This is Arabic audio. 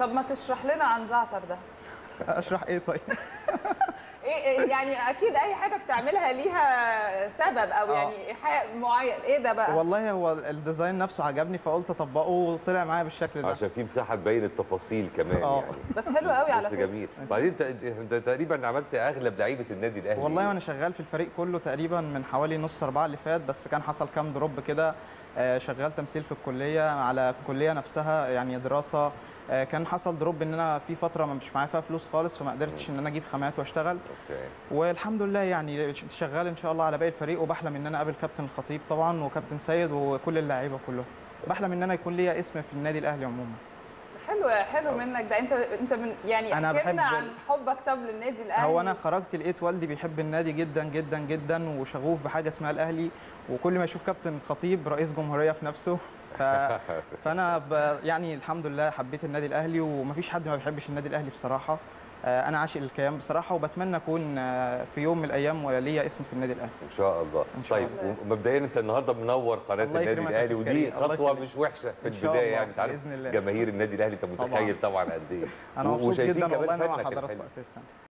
طب ما تشرح لنا عن زعتر ده. أشرح إيه طيب؟ إيه إيه يعني أكيد أي حاجة بتعملها ليها سبب أو آه. يعني حاجة معين. إيه ده بقى؟ والله هو ال design نفسه عجبني فقلت أطبقه وطلع معايا بالشكل ده. عشان في مساحة تبين التفاصيل كمان آه. يعني. بس حلو قوي على بس فكرة. جميل. بعدين أنت أنت تقريبا عملت أغلب لعيبة النادي الأهلي. والله وأنا شغال في الفريق كله تقريبا من حوالي نص أربعة اللي فات بس كان حصل كام drop كده. آه، شغال تمثيل في الكلية على الكلية نفسها يعني دراسة آه، كان حصل drop إن أنا في فترة ما مش معايا فيها فلوس خالص فما قدرتش إن أنا أجيب خامات وأشتغل. okay. والحمد لله يعني شغال إن شاء الله على باقي الفريق وبحلم إن أنا أقابل كابتن الخطيب طبعا وكابتن سيد وكل اللعيبة كلهم. بحلم إن أنا يكون ليا اسم في النادي الأهلي عموما. حلو حلو منك. ده انت انت من يعني لنا بحب- عن حبك. طب للنادي الأهلي. هو أنا خرجت لقيت والدي بيحب النادي جدا جدا جدا وشغوف بحاجة اسمها الأهلي. وكل ما يشوف كابتن الخطيب رئيس جمهورية في نفسه. ف... فأنا ب... يعني الحمد لله حبيت النادي الأهلي ومفيش حد ما بيحبش النادي الأهلي بصراحة. أنا عاشق الكيان بصراحة وبتمنى أكون آه، في يوم من الأيام ليا اسم في النادي الأهلي إن شاء الله إن شاء طيب الله. ومبدئيا أنت النهارده منور قناة النادي الأهلي ودي خطوة. مش وحشة في البداية. يعني انت عارف. جماهير النادي الأهلي انت. متخيل طبعا قد إيه أنا مبسوط جدا والله ان أنا مع حضراتكم. أساسا